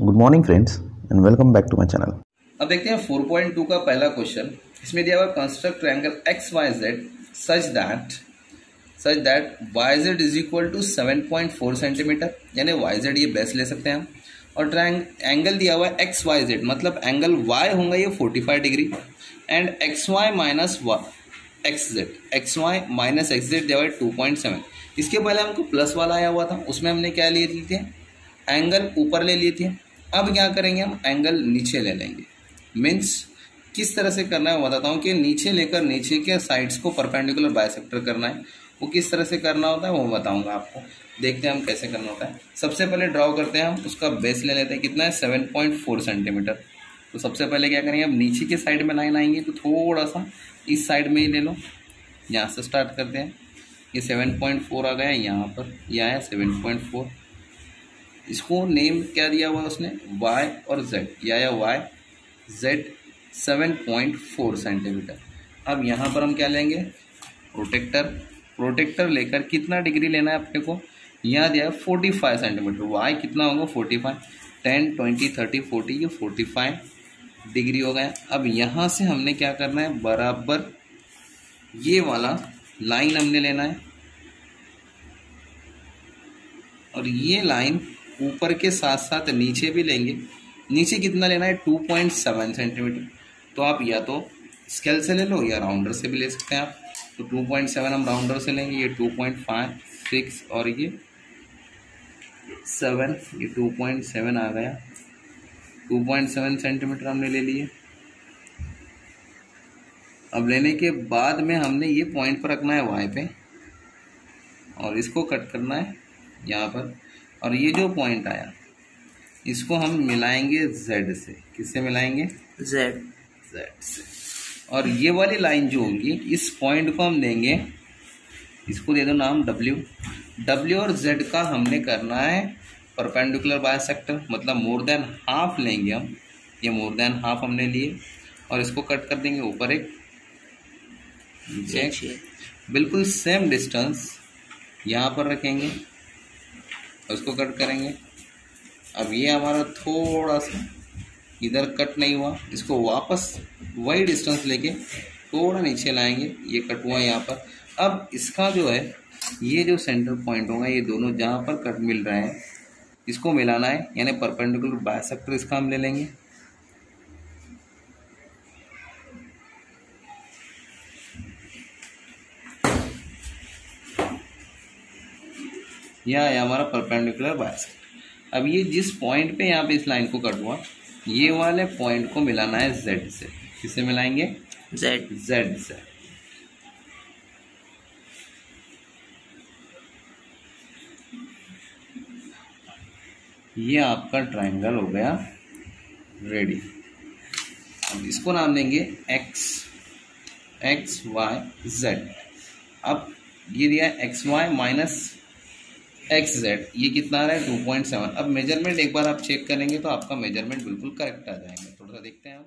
Good morning friends and welcome back to my channel अब देखते हैं 4.2 का पहला क्वेश्चन इसमें दिया हुआ construct triangle X Y Z such that such that Y Z is equal to 7.4 centimetre यानी वाई जेड ये बेस ले सकते हैं हम। और ट्रायंग एंगल दिया हुआ है एक्स वाई जेड मतलब एंगल वाई होगा ये 45 degree and X Y minus Y X Z X Y minus X Z दिया हुआ है टू पॉइंट सेवन इसके पहले हमको प्लस वाला आया हुआ था, उसमें हमने क्या लिए थे? एंगल ऊपर ले लिए थे। अब क्या करेंगे हम? एंगल नीचे ले लेंगे। मीन्स किस तरह से करना है बताता हूँ कि नीचे लेकर नीचे के साइड्स को परपेंडिकुलर बायसेक्टर करना है। वो किस तरह से करना होता है वो बताऊँगा आपको। देखते हैं हम कैसे करना होता है। सबसे पहले ड्रॉ करते हैं हम, उसका बेस ले लेते हैं। कितना है? सेवन पॉइंट फोर सेंटीमीटर तो सबसे पहले क्या करेंगे अब नीचे के साइड में लाइन आएँगे तो थोड़ा सा इस साइड में ही ले लो। यहाँ से स्टार्ट करते हैं। ये सेवन पॉइंट फोर आ गया यहाँ पर यह आया सेवन पॉइंट फोर इसको नेम क्या दिया हुआ उसने? Y और z. या या y, z 7.4 सेंटीमीटर अब यहाँ पर हम क्या लेंगे? प्रोटेक्टर प्रोटेक्टर लेकर कितना डिग्री लेना है अपने को? यहाँ दिया है फोर्टी फाइव सेंटीमीटर वाई कितना होगा? Forty five ten twenty thirty forty ये फोर्टी फाइव डिग्री हो गया अब यहाँ से हमने क्या करना है? बराबर ये वाला लाइन हमने लेना है। और ये लाइन ऊपर के साथ साथ नीचे भी लेंगे। नीचे कितना लेना है? टू पॉइंट सेवन सेंटीमीटर तो आप या तो स्केल से ले लो या राउंडर से भी ले सकते हैं आप। तो टू पॉइंट सेवन हम राउंडर से लेंगे, ये टू पॉइंट फाइव सिक्स और ये सेवन ये टू पॉइंट सेवन आ गया। टू पॉइंट सेवन सेंटीमीटर हमने ले लिए। अब लेने के बाद में हमने ये पॉइंट पर रखना है वाई पे। और इसको कट करना है यहाँ पर। और ये जो पॉइंट आया इसको हम मिलाएँगे जेड से। किससे मिलाएँगे? जेड जेड से। और ये वाली लाइन जो होगी इस पॉइंट को हम देंगे इसको दे दो नाम डब्ल्यू डब्ल्यू और जेड का हमने करना है परपेंडिकुलर बायसेक्टर मतलब मोर देन हाफ़ लेंगे हम। ये मोर देन हाफ़ हमने लिए। और इसको कट कर देंगे ऊपर एक। नीचे बिल्कुल सेम डिस्टेंस यहाँ पर रखेंगे। उसको कट करेंगे। अब ये हमारा थोड़ा सा इधर कट नहीं हुआ। इसको वापस वही डिस्टेंस लेके थोड़ा नीचे लाएँगे। ये कट हुआ यहाँ पर। अब इसका जो है, ये जो सेंटर पॉइंट होगा, ये दोनों जहाँ पर कट मिल रहे हैं, इसको मिलाना है। यानी परपेंडिकुलर बायसेक्टर इसका हम ले लेंगे। यह है हमारा परपेंडिकुलर बायसेक्टर अब ये जिस पॉइंट पे यहाँ पे इस लाइन को कट हुआ ये वाले पॉइंट को मिलाना है जेड से। किसे मिलाएँगे? जेड जेड से। ये आपका ट्रायंगल हो गया रेडी अब इसको नाम देंगे एक्स एक्स वाई जेड अब ये दिया X Y minus X Z ये कितना आ रहा है? टू पॉइंट सेवन अब मेज़रमेंट एक बार आप चेक करेंगे तो आपका मेज़रमेंट बिल्कुल करेक्ट आ जाएँगे। थोड़ा सा देखते हैं हम